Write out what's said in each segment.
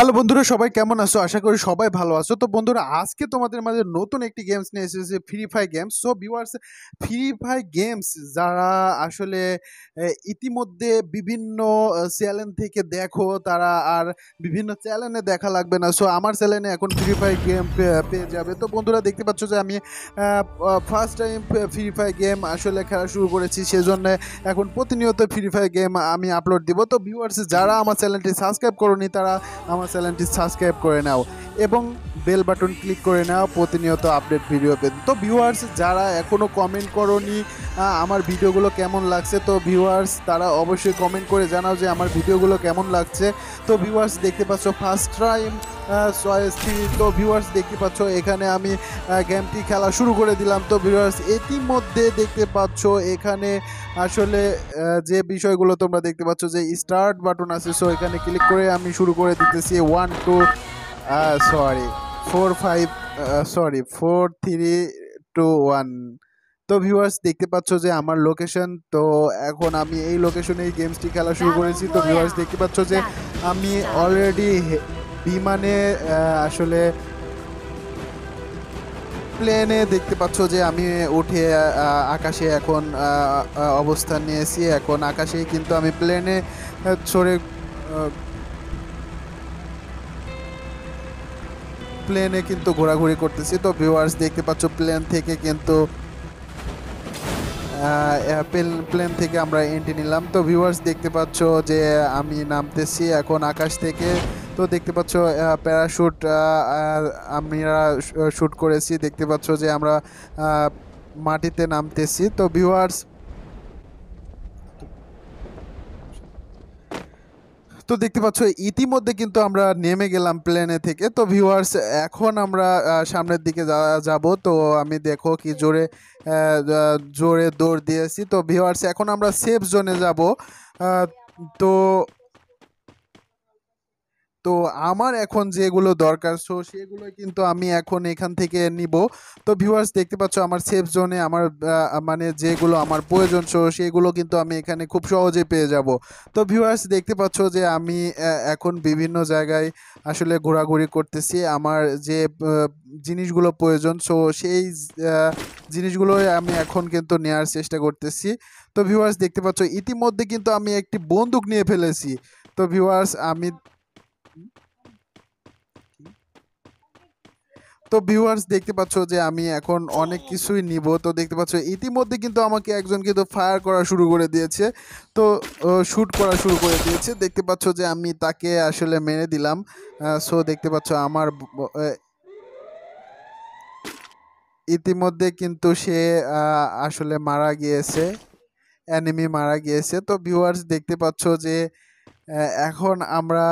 Hello বন্ধুরা, সবাই কেমন আছো? আশা করি সবাই ভালো আছো। তো বন্ধুরা, আজকে তোমাদের মাঝে নতুন একটি গেমস নিয়ে এসেছে free fire games so viewers free fire games যারা আসলে ইতিমধ্যে বিভিন্ন চ্যানেল থেকে দেখো, তারা আর বিভিন্ন চ্যানেলে দেখা লাগবে না। সো আমার চ্যানেলে এখন ফ্রি ফায়ার গেম পেয়ে যাবে। তো বন্ধুরা, দেখতে পাচ্ছ যে আমি first time free fire game আসলে খেলা শুরু করেছি। সেজন্য এখন প্রতিনিয়ত ফ্রি ফায়ার গেম আমি আপলোড দিব। তো ভিউয়ার্স যারা আমার চ্যানেলটি সাবস্ক্রাইব করনি, তারা আমার চ্যানেলটি সাবস্ক্রাইব করে নাও এবং বেল বাটন ক্লিক করে নাও প্রতিনিয়ত আপডেট ভিডিও পেতে। তো ভিউয়ার্স যারা এখনও কমেন্ট করনি আমার ভিডিওগুলো কেমন লাগছে? তো ভিউয়ার্স তারা অবশ্যই কমেন্ট করে জানাও যে আমার ভিডিওগুলো কেমন লাগছে। তো ভিউয়ার্স দেখতে পাচ্ছ ফার্স্ট টাইম চয়েস তো ভিউয়ার্স দেখতে পাচ্ছ এখানে আমি গেমটি খেলা শুরু করে দিলাম। তো ভিউয়ার্স ইতিমধ্যে দেখতে পাচ্ছ এখানে আসলে যে বিষয়গুলো তোমরা দেখতে পাচ্ছ যে স্টার্ট বাটন আছে সো এখানে ক্লিক করে আমি শুরু করে দিতেছি। One two sorry four five sorry four three two one তো ভিউয়ার্স দেখতে পাচ্ছ যে আমার লোকেশন তো এখন আমি এই লোকেশনে এই গেমসটি খেলা শুরু করেছি। তো ভিউয়ার্স দেখতে পাচ্ছ যে আমি অলরেডি বিমানে আসলে প্লেনে দেখতে পাচ্ছ যে আমি উঠে আকাশে এখন অবস্থান নিয়েছি। এখন আকাশেই কিন্তু আমি প্লেনে চড়ে প্লেনে কিন্তু ঘোরাঘুরি করতেছি। তো ভিউয়ার্স দেখতে পাচ্ছ প্লেন থেকে কিন্তু প্লেন থেকে আমরা এন্ট্রি নিলাম। তো ভিউয়ার্স দেখতে পাচ্ছ যে আমি নামতেছি এখন আকাশ থেকে। তো দেখতে পাচ্ছ প্যারাশুট আমরা শ্যুট করেছি। দেখতে পাচ্ছ যে আমরা মাটিতে নামতেছি। তো ভিউয়ার্স তো দেখতে পাচ্ছ, ইতিমধ্যে কিন্তু আমরা নেমে গেলাম প্লেনে থেকে। তো ভিউয়ার্স এখন আমরা সামনের দিকে যাব। তো আমি দেখো কি জোরে জোরে দৌড় দিয়েছি। তো ভিউয়ার্স এখন আমরা সেফ জোনে যাব। তো তো আমার এখন যেগুলো দরকার সো সেগুলো কিন্তু আমি এখন এখান থেকে নিব। তো ভিউয়ার্স দেখতে পাচ্ছ আমার সেফ জোনে আমার মানে যেগুলো আমার প্রয়োজন সো সেগুলো কিন্তু আমি এখানে খুব সহজে পেয়ে যাব। তো ভিউয়ার্স দেখতে পাচ্ছ যে আমি এখন বিভিন্ন জায়গায় আসলে ঘোরাঘুরি করতেছি। আমার যে জিনিসগুলো প্রয়োজন সো সেই জিনিসগুলোই আমি এখন কিন্তু নেওয়ার চেষ্টা করতেছি। তো ভিউয়ার্স দেখতে পাচ্ছ ইতিমধ্যে কিন্তু আমি একটি বন্দুক নিয়ে ফেলেছি। তো ভিউয়ার্স আমি তো ভিউয়ার্স দেখতে পাচ্ছ যে আমি এখন অনেক কিছুই নিব। তো দেখতে পাচ্ছ ইতিমধ্যে কিন্তু আমাকে একজন কিন্তু ফায়ার করা শুরু করে দিয়েছে। তো শ্যুট করা শুরু করে দিয়েছে। দেখতে পাচ্ছ যে আমি তাকে আসলে মেরে দিলাম। সো দেখতে পাচ্ছ আমার ইতিমধ্যে কিন্তু সে আসলে মারা গিয়েছে। অ্যানিমি মারা গিয়েছে। তো ভিউয়ার্স দেখতে পাচ্ছ যে এখন আমরা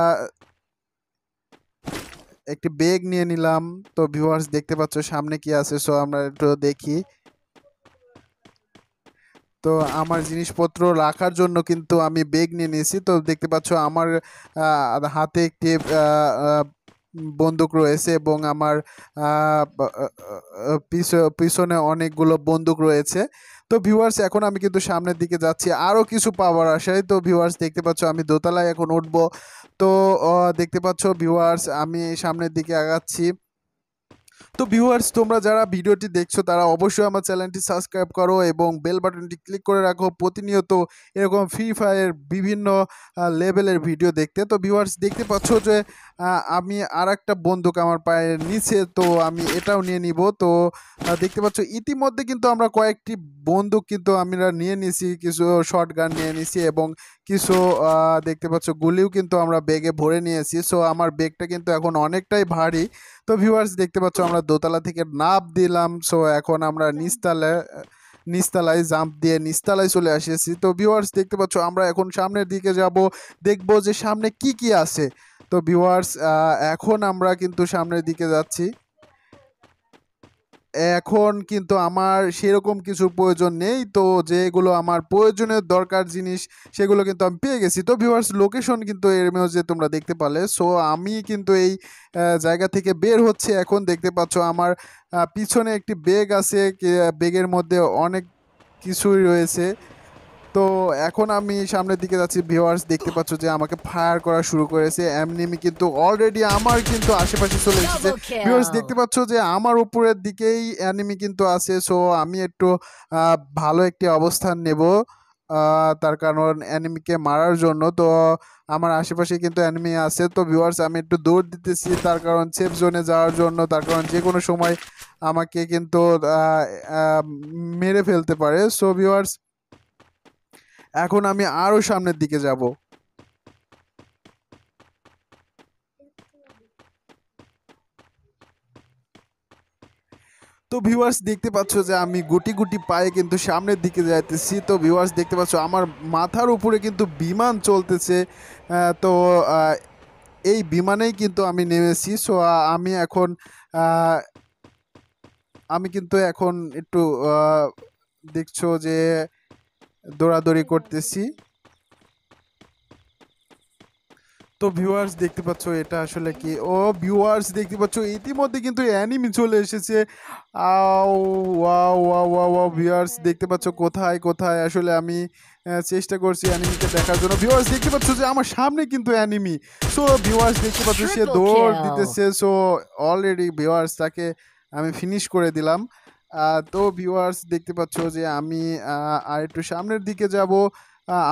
একটি বেগ নিয়ে নিলাম। তো ভিউয়ার্স দেখতে পাচ্ছ, সামনে কি আছে? সো আমরা একটু দেখি। তো আমার জিনিসপত্র রাখার জন্য কিন্তু আমি বেগ নিয়ে নিয়েছি। তো দেখতে পাচ্ছ, আমার হাতে একটি বন্দুক রয়েছে এবং আমার পিছনে অনেকগুলো বন্দুক রয়েছে। তো ভিউয়ার্স এখন আমি কিন্তু সামনের দিকে যাচ্ছি। আরও কিছু পাওয়ার আশায় তো ভিউয়ার্স দেখতে পাচ্ছ আমি দোতলায় এখন উঠবো। তো দেখতে পাচ্ছ ভিউয়ার্স আমি সামনের দিকে আগাচ্ছি। তো ভিউয়ার্স তোমরা যারা ভিডিওটি দেখছ, তারা অবশ্যই আমার চ্যানেলটি সাবস্ক্রাইব করো এবং বেল বাটনটি ক্লিক করে রাখো। প্রতিনিয়ত এরকম ফ্রি ফায়ারের বিভিন্ন লেভেলের ভিডিও দেখতে। তো ভিউয়ার্স দেখতে পাচ্ছ যে আমি আর একটা বন্দুক আমার পায়ের নিচে, তো আমি এটাও নিয়ে নিব। তো দেখতে পাচ্ছ, ইতিমধ্যে কিন্তু আমরা কয়েকটি বন্দুক কিন্তু আমরা নিয়ে নিছি, কিছু শর্ট গান নিয়ে নিছি এবং কিছু দেখতে পাচ্ছ, গুলিও কিন্তু আমরা বেগে ভরে নিয়েছি। সো আমার বেগটা কিন্তু এখন অনেকটাই ভারী। তো ভিউয়ার্স দেখতে পাচ্ছ, আমরা দোতলা থেকে নাপ দিলাম। সো এখন আমরা নিচতলায় নিচতলায় জাম্প দিয়ে নিচতলায় চলে আসিয়েছি তো ভিউয়ার্স দেখতে পাচ্ছ, আমরা এখন সামনের দিকে যাব। দেখব যে সামনে কি কি আছে। তো ভিউয়ার্স এখন আমরা কিন্তু সামনের দিকে যাচ্ছি। এখন কিন্তু আমার সেরকম কিছু প্রয়োজন নেই, তো যেগুলো আমার প্রয়োজনের দরকার জিনিস, সেগুলো কিন্তু আমি পেয়ে গেছি। তো ভিউয়ার্স লোকেশন কিন্তু এর যে তোমরা দেখতে পালে সো আমি কিন্তু এই জায়গা থেকে বের হচ্ছে এখন। দেখতে পাচ্ছ আমার পিছনে একটি বেগ আছে বেগের মধ্যে অনেক কিছুই রয়েছে। তো এখন আমি সামনের দিকে যাচ্ছি ভিউয়ার্স দেখতে পাচ্ছ যে আমাকে ফায়ার করা শুরু করেছে। এমনিমি কিন্তু অলরেডি আমার কিন্তু আশেপাশে চলে এসেছে। ভিউয়ার্স দেখতে পাচ্ছ যে আমার উপরের দিকেই অ্যানিমি কিন্তু আছে সো আমি একটু ভালো একটি অবস্থান নেব তার কারণ অ্যানিমিকে মারার জন্য। তো আমার আশেপাশে কিন্তু অ্যানিমি আছে। তো ভিউয়ার্স আমি একটু দৌড় দিতেছি তার কারণ সেফ জোনে যাওয়ার জন্য তার কারণ যে কোনো সময় আমাকে কিন্তু মেরে ফেলতে পারে। সো ভিউয়ার্স এখন আমি আরও সামনের দিকে যাব। তো ভিউয়ার্স দেখতে পাচ্ছ যে আমি গুটি গুটি পায়ে কিন্তু সামনের দিকে যাইতেছি। তো ভিউয়ার্স দেখতে পাচ্ছ আমার মাথার উপরে কিন্তু বিমান চলতেছে। তো এই বিমানেই কিন্তু আমি নেমেছি। সো আমি এখন আমি কিন্তু এখন একটু দেখছ যে দৌড়াদৌড়ি করতেছি। তো ভিউয়ার্স দেখতে পাচ্ছ এটা আসলে কি? ও ভিউয়ার্স দেখতে পাচ্ছ ইতিমধ্যে কিন্তু অ্যানিমি চলে এসেছে। আও wow wow wow wow viewers দেখতে পাচ্ছ কোথায় কোথায়? আসলে আমি চেষ্টা করছি অ্যানিমিকে দেখার জন্য। ভিউয়ার্স দেখতে পাচ্ছ যে আমার সামনে কিন্তু অ্যানিমি সো ভিউয়ার্স দেখতে পাচ্ছ সে দৌড় দিতেছে। সো অলরেডি ভিউয়ার্স তাকে আমি ফিনিশ করে দিলাম। তো ভিউয়ার্স দেখতে পাচ্ছ যে আমি আর একটু সামনের দিকে যাব।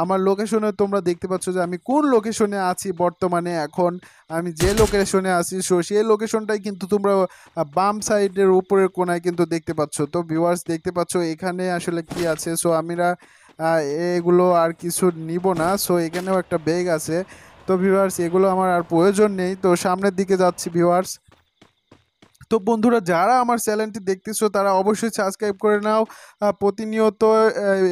আমার লোকেশনে তোমরা দেখতে পাচ্ছ যে আমি কোন লোকেশনে আছি বর্তমানে এখন। আমি যে লোকেশনে আছি, সো সেই লোকেশনটাই কিন্তু তোমরা বাম সাইডের উপরের কোনায় কিন্তু দেখতে পাচ্ছ। তো ভিউয়ার্স দেখতে পাচ্ছ এখানে আসলে কি আছে? সো আমরা এগুলো আর কিছু নিব না। সো এখানেও একটা ব্যাগ আছে। তো ভিউয়ার্স এগুলো আমার আর প্রয়োজন নেই। তো সামনের দিকে যাচ্ছি ভিউয়ার্স তো বন্ধুরা, যারা আমার চ্যানেলটি দেখতেছো, তারা অবশ্যই সাবস্ক্রাইব করে নাও। প্রতিনিয়ত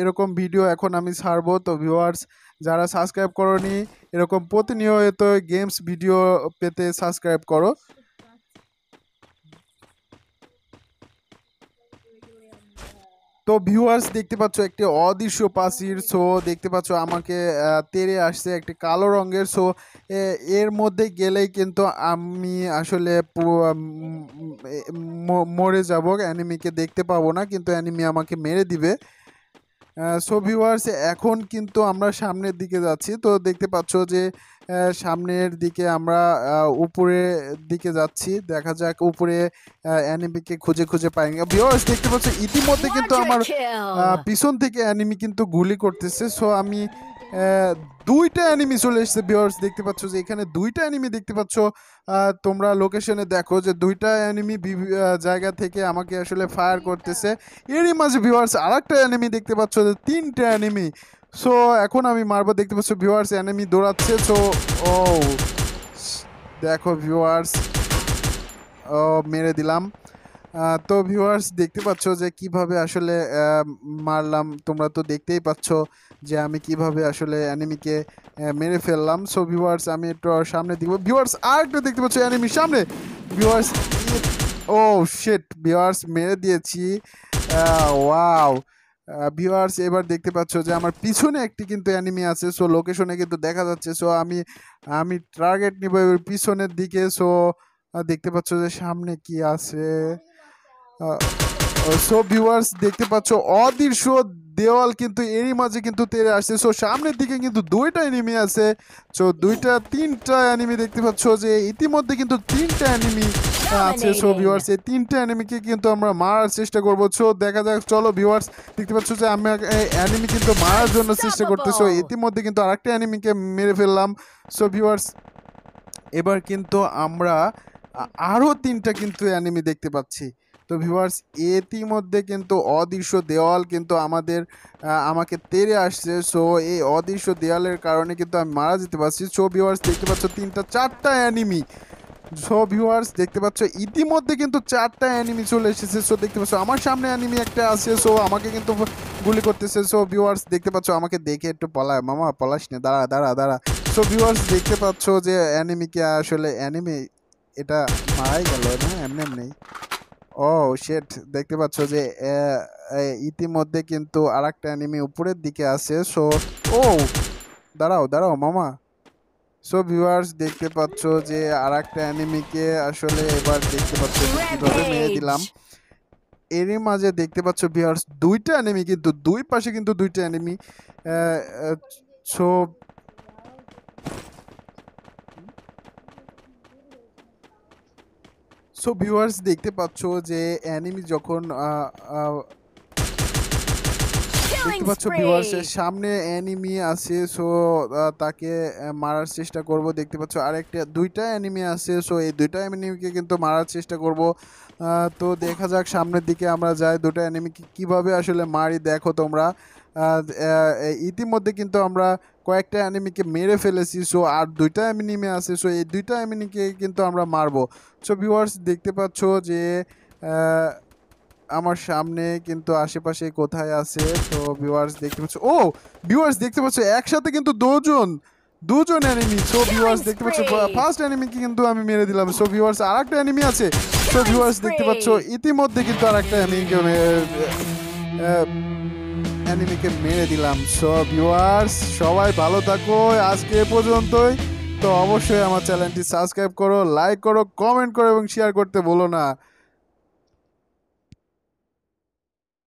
এরকম ভিডিও এখন আমি ছাড়বো। তো ভিউয়ার্স যারা সাবস্ক্রাইব করনি, এরকম প্রতিনিয়ত গেমস ভিডিও পেতে সাবস্ক্রাইব করো। তো ভিউয়ার্স দেখতে পাচ্ছ একটি অদৃশ্য পাসির শো দেখতে পাচ্ছ আমাকে তেরে আসছে একটি কালো রঙের শো এর মধ্যে গেলেই কিন্তু আমি আসলে মরে যাব, অ্যানিমিকে দেখতে পাবো না, কিন্তু অ্যানিমি আমাকে মেরে দিবে। সো ভিউয়ার্স এখন কিন্তু আমরা সামনের দিকে যাচ্ছি। তো দেখতে পাচ্ছ যে সামনের দিকে আমরা উপরের দিকে যাচ্ছি। দেখা যাক উপরে অ্যানিমিকে খুঁজে খুঁজে পাই। ভিউয়ার্স দেখতে পাচ্ছ ইতিমধ্যে কিন্তু আমার পিছন থেকে অ্যানিমি কিন্তু গুলি করতেছে। সো আমি দুইটা অ্যানিমি চলে এসেছে ভিউয়ার্স দেখতে পাচ্ছ যে এখানে দুইটা অ্যানিমি দেখতে পাচ্ছ। তোমরা লোকেশনে দেখো যে দুইটা অ্যানিমি জায়গা থেকে আমাকে আসলে ফায়ার করতেছে। এরই মাঝে ভিউয়ার্স আর একটা অ্যানিমি দেখতে পাচ্ছ যে তিনটা অ্যানিমি সো এখন আমি মারবো, দেখতে পাচ্ছ ভিউয়ার্স অ্যানিমি দৌড়াচ্ছে। সো ও, দেখো ভিউয়ার্স ও, মেরে দিলাম। তো ভিউয়ার্স দেখতে পাচ্ছ যে কীভাবে আসলে মারলাম। তোমরা তো দেখতেই পাচ্ছ যে আমি কীভাবে আসলে অ্যানিমিকে মেরে ফেললাম। সো ভিউয়ার্স আমি একটু সামনে দিব ভিউয়ার্স আর একটু দেখতে পাচ্ছ অ্যানিমি সামনে। ভিউয়ার্স ও শিট ভিউয়ার্স মেরে দিয়েছি। ওয়াও ভিউয়ার্স এবার দেখতে পাচ্ছ যে আমার পিছনে একটি কিন্তু অ্যানিমি আছে। সো লোকেশনে কিন্তু দেখা যাচ্ছে। সো আমি আমি টার্গেট নিব পিছনের দিকে। সো দেখতে পাচ্ছ যে সামনে কি আছে। সো ভিউয়ার্স দেখতে পাচ্ছ অদৃশ্য দেওয়াল কিন্তু এরই মাঝে কিন্তু তেরে আসছে। সো সামনের দিকে কিন্তু দুইটা এনিমি আছে। সো দুইটা তিনটা অ্যানিমি দেখতে পাচ্ছ যে ইতিমধ্যে কিন্তু তিনটা অ্যানিমি আছে। সো ভিউয়ার্স এই তিনটা অ্যানিমিকে কিন্তু আমরা মারার চেষ্টা করব। সো দেখা যাক চলো ভিউয়ার্স দেখতে পাচ্ছ যে আমি অ্যানিমি কিন্তু মারার জন্য চেষ্টা করতেছো। ইতিমধ্যে কিন্তু আরেকটা অ্যানিমিকে মেরে ফেললাম। সো ভিউয়ার্স এবার কিন্তু আমরা আরও আরও তিনটা কিন্তু অ্যানিমি দেখতে পাচ্ছি। তো ভিউয়ার্স ইতিমধ্যে কিন্তু অদৃশ্য দেওয়াল কিন্তু আমাদের আমাকে তেড়ে আসছে। সো এই অদৃশ্য দেওয়ালের কারণে কিন্তু আমি মারা যেতে পারছি। সো ভিউয়ার্স দেখতে পাচ্ছ তিনটা, চারটা অ্যানিমি সো ভিউয়ার্স দেখতে পাচ্ছ ইতিমধ্যে কিন্তু চারটা অ্যানিমি চলে এসেছে। সো দেখতে পাচ্ছ আমার সামনে অ্যানিমি একটা আছে। সো আমাকে কিন্তু গুলি করতেছে। সো ভিউয়ার্স দেখতে পাচ্ছ আমাকে দেখে একটু পলায়, মামা পলাশ নে, দাঁড়া দাঁড়া দাঁড়া। সো ভিউয়ার্স দেখতে পাচ্ছ যে অ্যানিমিকে আসলে অ্যানিমি এটা মারাই গেল, না? এমনি এমনি। ও শেট দেখতে পাচ্ছ যে ইতিমধ্যে কিন্তু আর একটা অ্যানিমি উপরের দিকে আছে সো ও দাঁড়াও দাঁড়াও মামা। সো ভিউয়ার্স দেখতে পাচ্ছ যে আর একটা অ্যানিমিকে আসলে এবার দেখতে পাচ্ছ কীভাবে মেরে দিলাম। এরই মাঝে দেখতে পাচ্ছ ভিউয়ার্স দুইটা এনিমি কিন্তু দুই পাশে কিন্তু দুইটা এনিমি সো সো ভিউয়ার্স দেখতে পাচ্ছ যে অ্যানিমি যখন দেখতে পাচ্ছ. ভিউয়ার্সের সামনে অ্যানিমি আছে সো তাকে মারার চেষ্টা করব। দেখতে পাচ্ছ আরেকটা দুইটা অ্যানিমি আছে সো এই দুইটা অ্যানিমিকে কিন্তু মারার চেষ্টা করব। তো দেখা যাক সামনের দিকে আমরা যাই দুটো অ্যানিমিকে কীভাবে আসলে মারি দেখো তোমরা। ইতিমধ্যে কিন্তু আমরা কয়েকটা অ্যানিমিকে মেরে ফেলেছি সো আর দুইটা অ্যানিমি আছে সো এই দুইটা অ্যানিমিকে কিন্তু আমরা মারবো। সো ভিউয়ার্স দেখতে পাচ্ছ যে আমার সামনে কিন্তু আশেপাশে কোথায় আছে? তো ভিউয়ার্স দেখতে পাচ্ছ ও ভিউয়ার্স দেখতে পাচ্ছ একসাথে কিন্তু দুজন দুজন অ্যানিমি সো ভিউয়ার্স দেখতে পাচ্ছ. ফার্স্ট অ্যানিমিকে কিন্তু আমি মেরে দিলাম। সো ভিউয়ার্স আরেকটা অ্যানিমি আছে। সো ভিউয়ার্স দেখতে পাচ্ছ ইতিমধ্যে কিন্তু আরেকটা অ্যানিমিকে অ্যানিমিকে মেরে দিলাম। সো ভিউয়ার্স সবাই ভালো থাকো আজকে এ পর্যন্তই। তো অবশ্যই আমার চ্যানেলটি সাবস্ক্রাইব করো লাইক করো কমেন্ট করো এবং শেয়ার করতে ভুলো না।